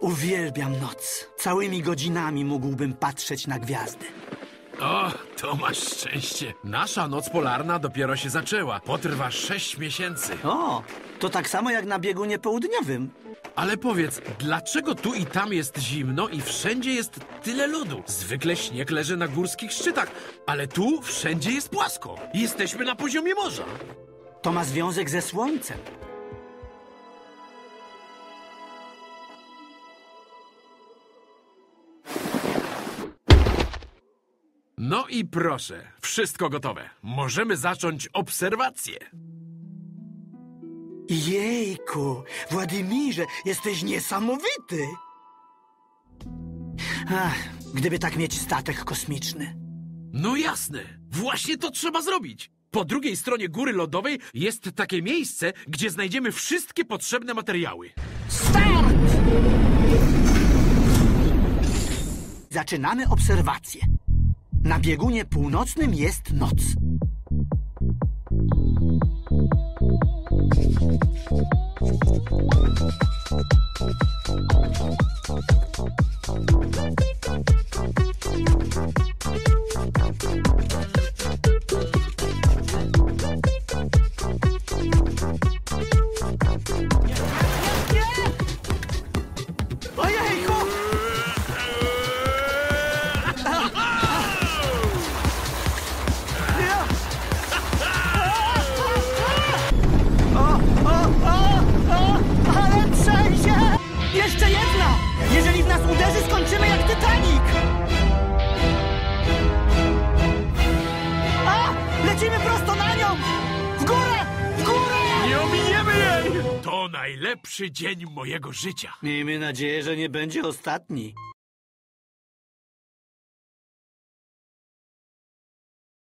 Uwielbiam noc. Całymi godzinami mógłbym patrzeć na gwiazdy. O, to masz szczęście. Nasza noc polarna dopiero się zaczęła. Potrwa sześć miesięcy. O, to tak samo jak na biegunie południowym. Ale powiedz, dlaczego tu i tam jest zimno i wszędzie jest tyle lodu? Zwykle śnieg leży na górskich szczytach, ale tu wszędzie jest płasko. Jesteśmy na poziomie morza. To ma związek ze słońcem. No i proszę, wszystko gotowe. Możemy zacząć obserwację. Jejku, Władimirze, jesteś niesamowity! Ach, gdyby tak mieć statek kosmiczny. No jasne, właśnie to trzeba zrobić. Po drugiej stronie góry lodowej jest takie miejsce, gdzie znajdziemy wszystkie potrzebne materiały. Start! Zaczynamy obserwację. Na biegunie północnym jest noc. Ojejku! Lecimy prosto na nią! W górę! W górę! Nie ominiemy jej! To najlepszy dzień mojego życia. Miejmy nadzieję, że nie będzie ostatni.